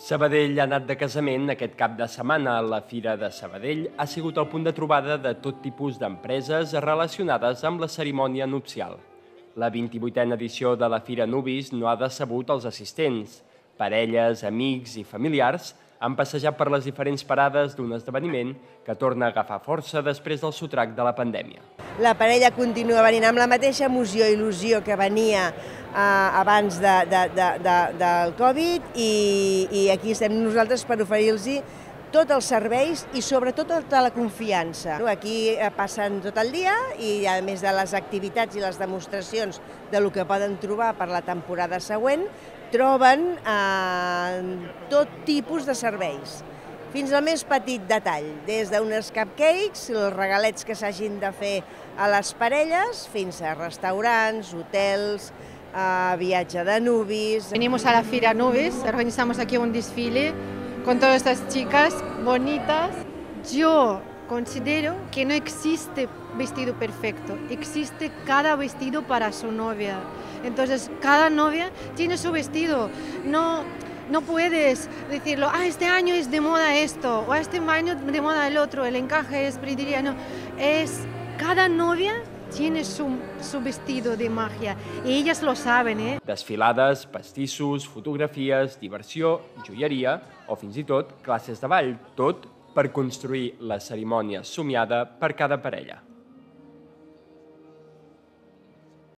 Sabadell ha anat de casament aquest cap de setmana. La Fira de Sabadell ha sigut el punt de trobada de tot tipus d'empreses relacionades amb la cerimònia nupcial. La 28a edició de la Fira Nubis no ha decebut els assistents. Parelles, amics i familiars han passejat per les diferents parades d'un esdeveniment que torna a agafar força després del sotrac de la pandèmia. La parella continua venint amb la mateixa emoció i il·lusió que venia eh, abans de, de, de, de, del Covid i, i aquí estem nosaltres per oferir-los tots els serveis i sobretot tota la confiança. Aquí eh, passen tot el dia i a més de les activitats i les demostracions de lo que poden trobar per la temporada següent, troben eh, tot tipus de serveis, fins al més petit detall, des d'unes cupcakes, els regalets que s'hagin de fer a les parelles, fins a restaurants, hotels, a viatge de nubis. Venimos a la Fira Nubis, organizamos aquí un desfile con todas estas chicas bonitas. Yo considero que no existe vestido perfecto, existe cada vestido para su novia. Entonces, cada novia tiene su vestido. No, no puedes decirlo, ah, este año es de moda esto, o este año de moda el otro, el encaje es no Es cada novia tiene su, su vestido de magia i elles lo saben, eh? Desfilades, pastissos, fotografies, diversió, joieria o fins i de ball, tot per construir la cerimònia somiada per cada parella.